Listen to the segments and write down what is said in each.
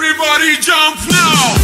Everybody jump now!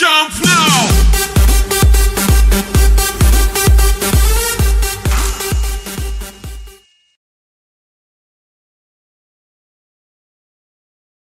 Jump now!